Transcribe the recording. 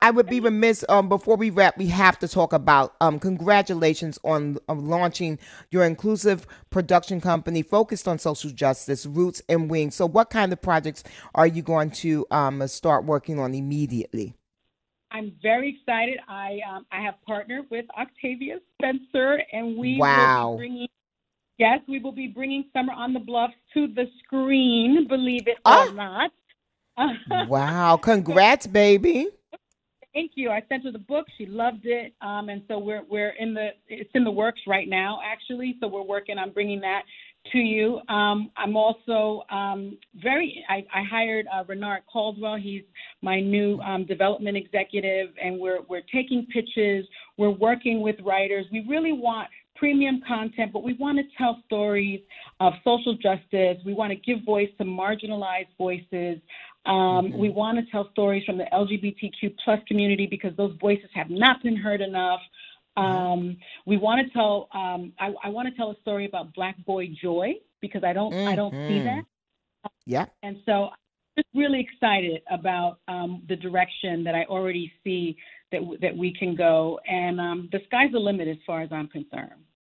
I would be remiss um, before we wrap. We have to talk about um, congratulations on um, launching your inclusive production company focused on social justice, Roots and Wings. So, what kind of projects are you going to um, start working on immediately? I'm very excited. I um, I have partnered with Octavia Spencer, and we wow. will be bringing. Yes, we will be bringing Summer on the Bluffs to the screen. Believe it or not. wow! Congrats, baby. Thank you. I sent her the book. She loved it, um, and so we're we're in the it's in the works right now, actually. So we're working on bringing that to you. Um, I'm also um, very. I, I hired uh, Renard Caldwell. He's my new um, development executive, and we're we're taking pitches. We're working with writers. We really want premium content, but we want to tell stories of social justice. We want to give voice to marginalized voices. Um, mm-hmm. We want to tell stories from the LGBTQ plus community because those voices have not been heard enough. Um, we want to tell. Um, I, I want to tell a story about Black Boy Joy because I don't. Mm-hmm. I don't see mm-hmm. that. Yeah. And so I'm just really excited about um, the direction that I already see that that we can go, and um, the sky's the limit as far as I'm concerned.